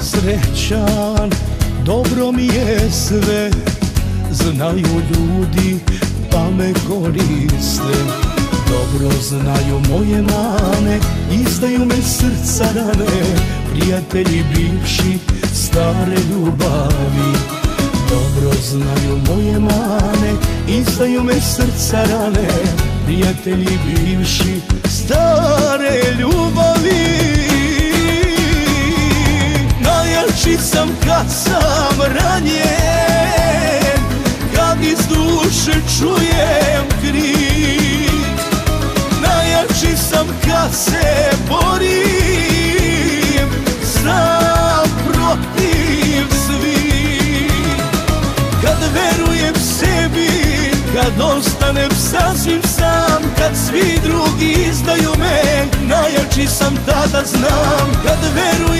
srećan, dobro mi je sve Znaju ljudi pa me koriste. Dobro znaju moje mane, izdaju me srca rane Prijatelji bivši, stare ljubavi. Dobro znaju moje mane, izdaju me srca rane Prijatelji bivši, sam ranjen Kad iz duše čujem krik. Najjači sam kad se borim Sam protiv svih. Kad verujem sebi Kad ostanem sasvim sam Kad svi drugi izdaju me Najjači sam tada znam. Kad verujem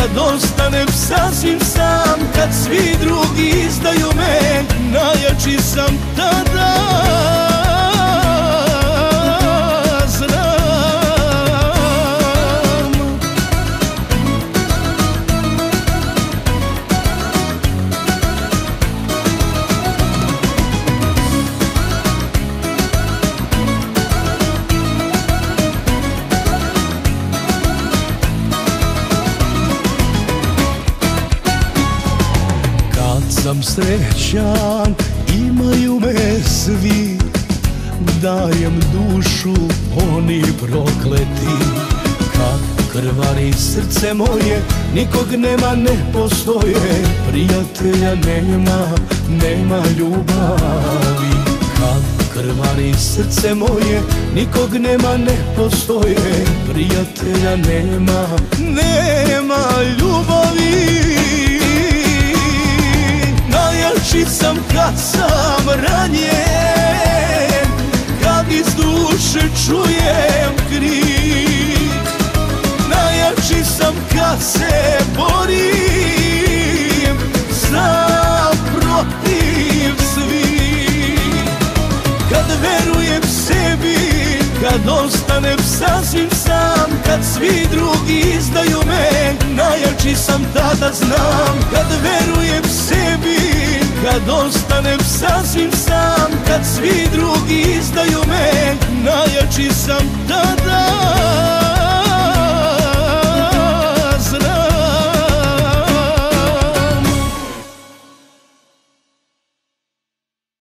kad ostanem sasvim sam Kad svi drugi izdaju me. Najjači sam tada sam srećan, imaju me svi. Dajem dušu, oni prokleti. Kad krvari srce moje, nikog nema, ne postoje. Prijatelja nema, nema ljubavi. Kad krvari srce moje, nikog nema, ne postoje. Prijatelja nema, nema ljubavi sam kad se borim Sam protiv svih. Kad verujem sebi Kad ostanem sasvim sam Kad svi drugi izdaju me Najjači sam tada znam. Kad verujem sebi kad ostanem sasvim sam Kad svi drugi izdaju me Najjači sam tada